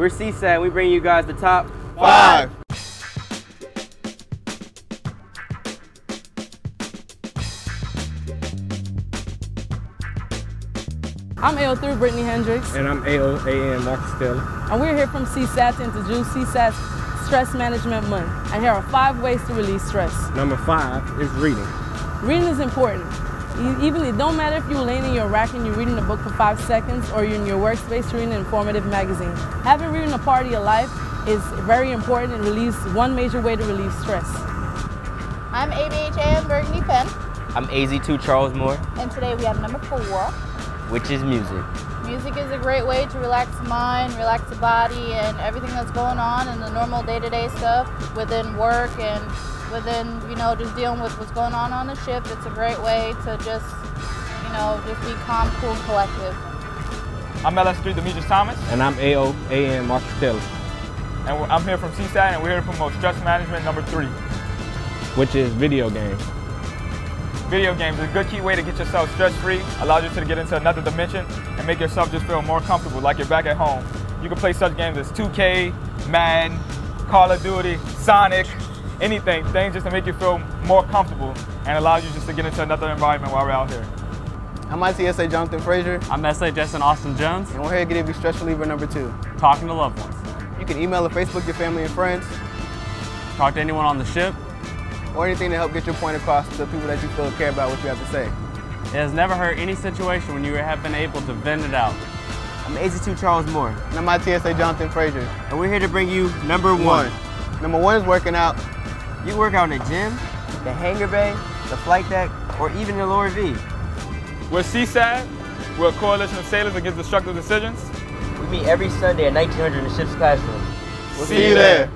We're CSADD. We bring you guys the top Five. I'm AO3 Brittany Hendricks, And I'm AOAN Marcus Taylor. and we're here from CSADD to introduce CSADD's Stress Management Month. And here are five ways to release stress. Number five is reading. Reading is important. Even it don't matter if you're laying in your rack and you're reading a book for five seconds, or you're in your workspace reading an informative magazine. Having reading a part of your life is very important and release one major way to relieve stress. I'm ABHAN Burgundy Penn, I'm AZ2 Charles Moore, and today we have number four. which is music. Music is a great way to relax the mind, relax the body, and everything that's going on in the normal day-to-day stuff within work and within, you know, just dealing with what's going on on the ship. It's a great way to just, you know, just be calm, cool, and collective. I'm LS3 Demetrius Thomas, And I'm AOAN Marcus Taylor, and we're- I'm here from CSADD, and we're here to promote stress management number three. which is video games. Video games is a good key way to get yourself stress-free, allows you to get into another dimension, and make yourself just feel more comfortable, like you're back at home. You can play such games as 2K, Madden, Call of Duty, Sonic, anything, things just to make you feel more comfortable and allow you just to get into another environment while we're out here. I'm ITSA Jonathan Frazier, I'm SA Justin Austin Jones, and we're here to give you stress reliever number two. talking to loved ones. You can email or Facebook your family and friends, Talk to anyone on the ship. or anything to help get your point across to the people that you feel care about what you have to say. It has never hurt any situation when you have been able to vent it out. I'm AZ2 Charles Moore, And I'm ITSA Jonathan Frazier. and we're here to bring you number one. Number one is working out. You work out in the gym, the hangar bay, the flight deck, or even the lower V. We're CSADD, we're a coalition of sailors against destructive decisions. We meet every Sunday at 1900 in the ship's classroom. We'll see you there.